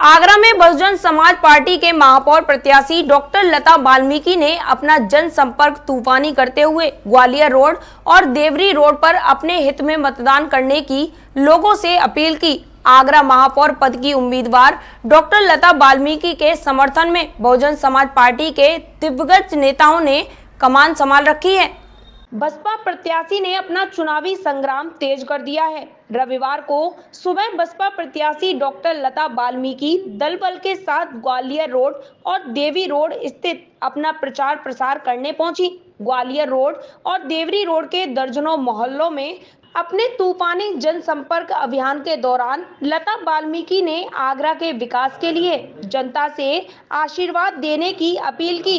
आगरा में बहुजन समाज पार्टी के महापौर प्रत्याशी डॉक्टर लता वाल्मीकि ने अपना जनसंपर्क तूफानी करते हुए ग्वालियर रोड और देवरी रोड पर अपने हित में मतदान करने की लोगों से अपील की। आगरा महापौर पद की उम्मीदवार डॉक्टर लता वाल्मीकि के समर्थन में बहुजन समाज पार्टी के दिग्गज नेताओं ने कमान संभाल रखी है। बसपा प्रत्याशी ने अपना चुनावी संग्राम तेज कर दिया है। रविवार को सुबह बसपा प्रत्याशी डॉक्टर लता वाल्मीकि दल बल के साथ ग्वालियर रोड और देवी रोड स्थित अपना प्रचार प्रसार करने पहुँची। ग्वालियर रोड और देवरी रोड के दर्जनों मोहल्लों में अपने तूफानी जनसंपर्क अभियान के दौरान लता वाल्मीकि ने आगरा के विकास के लिए जनता से आशीर्वाद देने की अपील की।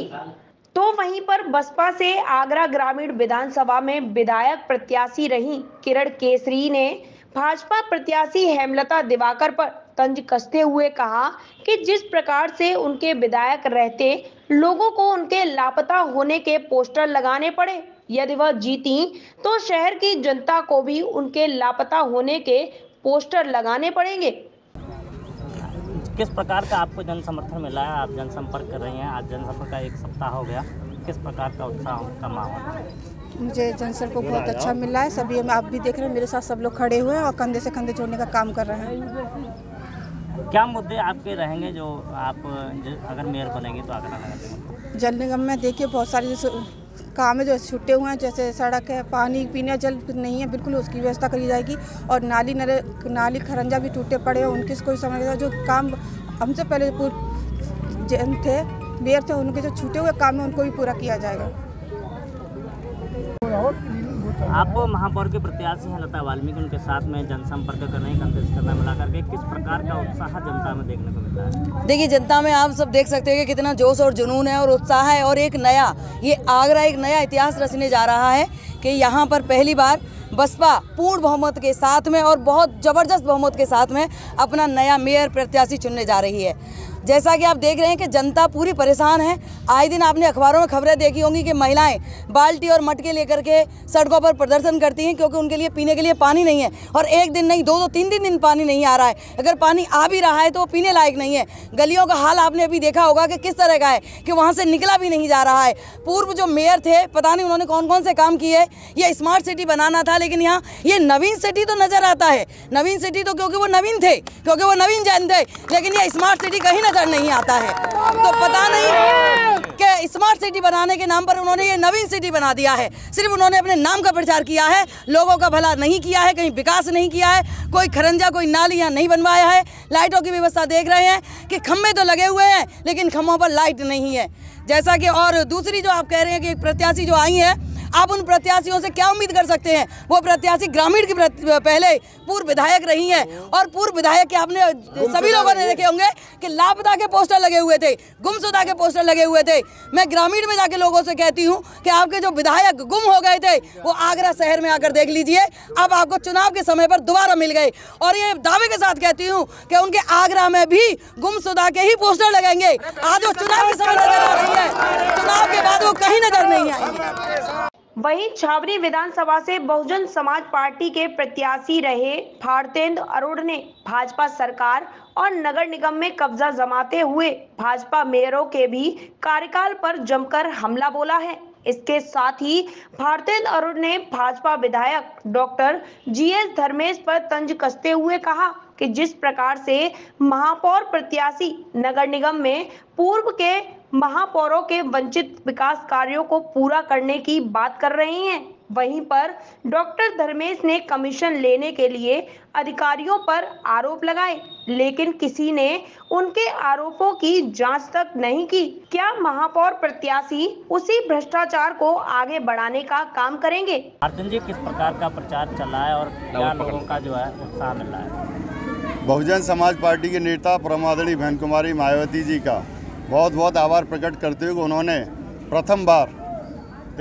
तो वहीं पर बसपा से आगरा ग्रामीण विधानसभा में विधायक प्रत्याशी रही किरण केसरी ने भाजपा प्रत्याशी हेमलता दिवाकर पर तंज कसते हुए कहा कि जिस प्रकार से उनके विधायक रहते, लोगों को उनके लापता होने के पोस्टर लगाने पड़े। यदि वह जीती तो शहर की जनता को भी उनके लापता होने के पोस्टर लगाने पड़ेंगे। किस प्रकार का आपको जन समर्थन मिला है? आप जनसंपर्क कर रही हैं आज जनसंपर्क का एक सप्ताह हो गया। किस प्रकार का उत्साह का माहौल? मुझे जनसर को बहुत अच्छा मिला है। सभी आप भी देख रहे हैं मेरे साथ सब लोग खड़े हुए हैं और कंधे से कंधे जोड़ने का काम कर रहे हैं। क्या मुद्दे आपके रहेंगे जो आप अगर मेयर बनेंगे तो आगरा नगर जल निगम में देखिए बहुत सारे जैसे काम है, जो छुट्टे हुए हैं, जैसे सड़क है, पानी पीने जल नहीं है, बिल्कुल उसकी व्यवस्था करी जाएगी और नाली नरे, नाली खरंजा भी टूटे पड़े हैं, उनकी कोई समझ। जो काम हमसे पहले पूर्व जन थे, मेयर थे, उनके जो छूटे हुए काम है, उनको भी पूरा किया जाएगा आप महापौर के प्रत्याशी हैं लता वाल्मीकि, उनके साथ में जनसंपर्क कर रहे हैं कंधे मिला करके किस प्रकार का उत्साह जनता में देखने को मिल रहा है? देखिए, जनता में आप सब देख सकते हैं कि कितना जोश और जुनून है और उत्साह है और एक नया, ये आगरा एक नया इतिहास रचने जा रहा है कि यहाँ पर पहली बार बसपा पूर्ण बहुमत के साथ में और बहुत ज़बरदस्त बहुमत के साथ में अपना नया मेयर प्रत्याशी चुनने जा रही है। जैसा कि आप देख रहे हैं कि जनता पूरी परेशान है। आए दिन आपने अखबारों में खबरें देखी होंगी कि महिलाएँ बाल्टी और मटके लेकर के सड़कों पर प्रदर्शन करती हैं क्योंकि उनके लिए पीने के लिए पानी नहीं है और एक दिन नहीं, दो दो, तीन दिन दिन पानी नहीं आ रहा है। अगर पानी आ भी रहा है तो वो पीने लायक नहीं है। गलियों का हाल आपने अभी देखा होगा कि किस तरह का है कि वहाँ से निकला भी नहीं जा रहा है। पूर्व जो मेयर थे, पता नहीं उन्होंने कौन कौन से काम किए। ये स्मार्ट सिटी बनाना था, लेकिन यहाँ ये नवीन सिटी तो नज़र आता है। नवीन सिटी तो क्योंकि वो नवीन थे, क्योंकि वो नवीन जैन थे, लेकिन ये स्मार्ट सिटी कहीं नज़र नहीं आता है। तो पता नहीं कि स्मार्ट सिटी बनाने के नाम पर उन्होंने ये नवीन सिटी बना दिया है। सिर्फ़ उन्होंने अपने नाम का प्रचार किया है, लोगों का भला नहीं किया है, कहीं विकास नहीं किया है, कोई खरंजा, कोई नाली यहाँ नहीं बनवाया है। लाइटों की व्यवस्था देख रहे हैं कि खंभे तो लगे हुए हैं, लेकिन खम्भों पर लाइट नहीं है। जैसा कि और दूसरी जो आप कह रहे हैं कि एक प्रत्याशी जो आई है आप उन प्रत्याशियों से क्या उम्मीद कर सकते हैं? वो प्रत्याशी ग्रामीण की पहले पूर्व विधायक रही हैं और पूर्व विधायक के आपने सभी लोगों ने देखे होंगे कि लापता के पोस्टर लगे हुए थे गुमशुदा के पोस्टर लगे हुए थे। मैं ग्रामीण में जाके लोगों से कहती हूँ कि आपके जो विधायक गुम हो गए थे वो आगरा शहर में आकर देख लीजिए। अब आपको चुनाव के समय पर दोबारा मिल गए। और ये दावे के साथ कहती हूँ कि उनके आगरा में भी गुमशुदा के ही पोस्टर लगेंगे। आज वो चुनाव के समय नज़र आ रही है। चुनाव के बाद वो कहीं नज़र नहीं आएँगे। वहीं छावनी विधानसभा से बहुजन समाज पार्टी के प्रत्याशी रहे भारतेंद्र अरोड़ ने भाजपा सरकार और नगर निगम में कब्जा जमाते हुए भाजपा मेयरों के भी कार्यकाल पर जमकर हमला बोला है। इसके साथ ही भारतेंद्र अरोड़ ने भाजपा विधायक डॉक्टर जीएस धर्मेश पर तंज कसते हुए कहा कि जिस प्रकार से महापौर प्रत्याशी नगर निगम में पूर्व के महापौरों के वंचित विकास कार्यों को पूरा करने की बात कर रहे हैं। वहीं पर डॉक्टर धर्मेश ने कमीशन लेने के लिए अधिकारियों पर आरोप लगाए लेकिन किसी ने उनके आरोपों की जाँच तक नहीं की। क्या महापौर प्रत्याशी उसी भ्रष्टाचार को आगे बढ़ाने का काम करेंगे? अर्जुन जी किस प्रकार का प्रचार चल रहा है और क्या लोगों का जो है उत्साह मिल है? बहुजन समाज पार्टी के नेता परमादड़ी बहन कुमारी मायावती जी का बहुत बहुत आभार प्रकट करते हुए उन्होंने प्रथम बार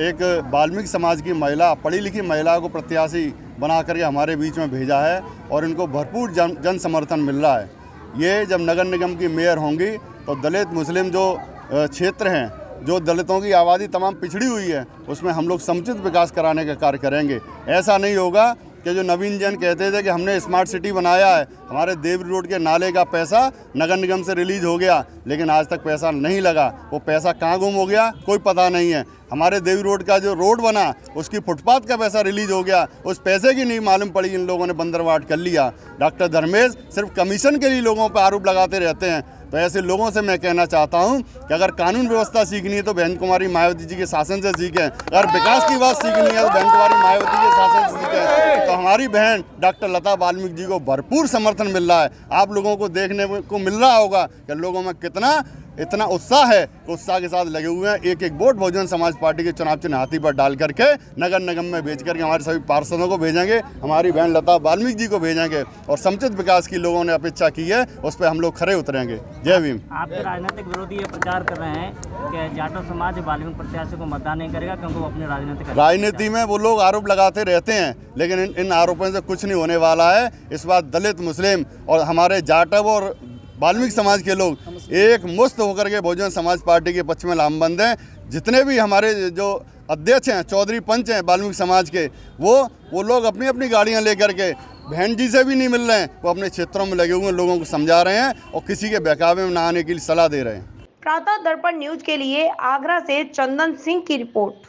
एक वाल्मीकि समाज की महिला, पढ़ी लिखी महिला को प्रत्याशी बना करके हमारे बीच में भेजा है और इनको भरपूर जन जन समर्थन मिल रहा है। ये जब नगर निगम की मेयर होंगी तो दलित, मुस्लिम जो क्षेत्र हैं, जो दलितों की आबादी तमाम पिछड़ी हुई है, उसमें हम लोग समुचित विकास कराने का कार्य करेंगे। ऐसा नहीं होगा कि जो नवीन जैन कहते थे कि हमने स्मार्ट सिटी बनाया है, हमारे देवरी रोड के नाले का पैसा नगर निगम से रिलीज़ हो गया, लेकिन आज तक पैसा नहीं लगा। वो पैसा कहाँ गुम हो गया, कोई पता नहीं है। हमारे देवी रोड का जो रोड बना, उसकी फुटपाथ का पैसा रिलीज़ हो गया, उस पैसे की नहीं मालूम पड़ी, इन लोगों ने बंदरवाट कर लिया। डॉक्टर धर्मेश सिर्फ़ कमीशन के लिए लोगों पर आरोप लगाते रहते हैं। तो ऐसे लोगों से मैं कहना चाहता हूँ कि अगर कानून व्यवस्था सीखनी है तो बहन कुमारी मायावती जी के शासन से सीखें। अगर विकास की बात सीखनी है तो बहन कुमारी मायावती के शासन से सीखें। तो हमारी बहन डॉक्टर लता वाल्मीकि जी को भरपूर समर्थन मिल रहा है। आप लोगों को देखने को मिल रहा होगा कि लोगों में कितना इतना उत्साह है उत्साह के साथ लगे हुए हैं। एक एक वोट बहुजन समाज पार्टी के चुनाव चिन्ह हाथी पर डाल करके नगर निगम में भेज करके हमारे सभी पार्षदों को भेजेंगे हमारी बहन लता वाल्मीकि जी को भेजेंगे और समुचित विकास की लोगों ने अपेक्षा की है उस पर हम लोग खड़े उतरेंगे। जय भीम। आपके राजनीतिक विरोधी ये प्रचार कर रहे हैं कि जाटो समाज वाल्मीकि प्रत्याशी को मतदान नहीं करेगा क्योंकि वो अपने राजनीतिक राजनीति में वो लोग आरोप लगाते रहते हैं लेकिन इन आरोपों से कुछ नहीं होने वाला है। इस बार दलित मुस्लिम और हमारे जाटव और वाल्मीकि समाज के लोग एक मुस्त होकर के बहुजन समाज पार्टी के पक्ष में लामबंद हैं। जितने भी हमारे जो अध्यक्ष हैं, चौधरी पंच हैं वाल्मीकि समाज के, वो वो लोग अपनी अपनी गाड़ियाँ लेकर के बहन जी से भी नहीं मिल रहे हैं। वो अपने क्षेत्रों में लगे हुए लोगों को समझा रहे हैं और किसी के बहकावे में ना आने की सलाह दे रहे हैं। प्रातः दर्पण न्यूज़ के लिए आगरा से चंदन सिंह की रिपोर्ट।